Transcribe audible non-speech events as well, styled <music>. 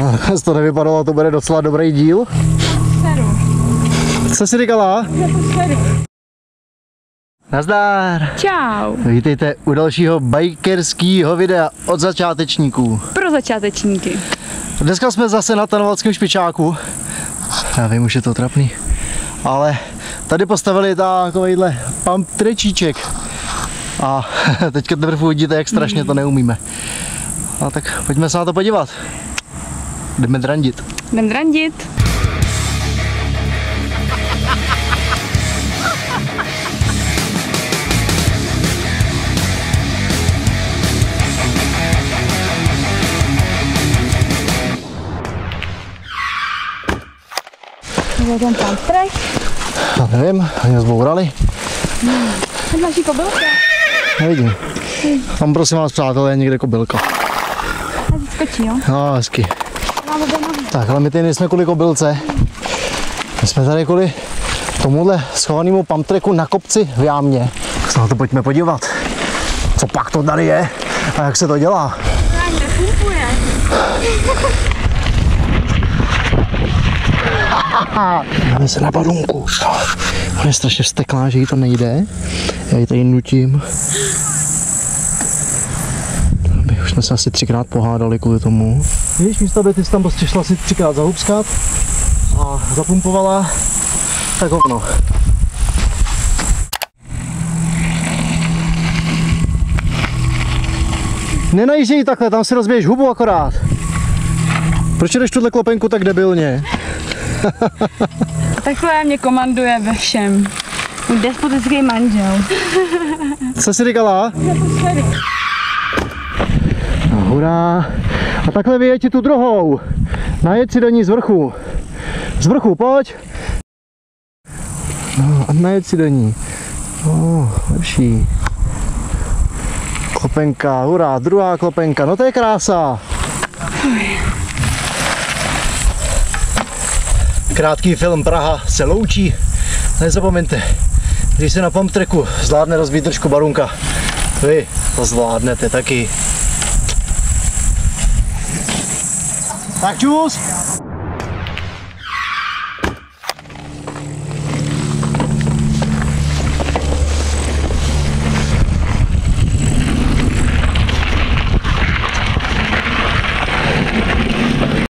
<laughs> to nevypadalo, to bude docela dobrý díl. Seru. Co jsi říkala? Nazdár! Čau. Vítejte u dalšího bikerského videa od začátečníků. Pro začátečníky. Dneska jsme zase na Tanovalském špičáku. Já vím, už je to trapný. Ale tady postavili takovýhle pump trečíček. A <laughs> teďka teprve uvidíte, jak strašně to neumíme. A tak pojďme se na to podívat. Jdeme drandit. Jdem drandit. Pan Strech. Já nevím, oni ho zbourali. Ten naší kobylka. Nevidím. Tam prosím vás, přátelé, je někde kobylka. A skočí, jo? No, hezky. Tak, ale my tady nejsme kvůli kobylce. My jsme tady kvůli tomuhle schovanému pamtreku na kopci v jámě. Tak se na to pojďme podívat. Co pak to tady je a jak se to dělá. Máme se na barunku. Ona je strašně vzteklá, že jí to nejde. Já ji tady nutím. Jsme se asi třikrát pohádali kvůli tomu. Víš, místo aby ty jsi tam prostě šla si třikrát zahubskat a zapumpovala, tak hovno. Nenajížděj takhle, tam si rozbiješ hubu akorát. Proč jdeš tuhle klopenku tak debilně? <laughs> Takhle mě komanduje ve všem. Můj despotický manžel. Co jsi říkala? No, hurá. A takhle vyjeď tu druhou. Najeď si do ní z vrchu. Z vrchu, pojď. No, a najeď si do ní. No, lepší. Klopenka, hurá, druhá klopenka, no to je krása. Krátký film Praha se loučí. Nezapomeňte, když se na pump tracku zvládne rozbít držku barunka, vy to zvládnete taky. Tak čus!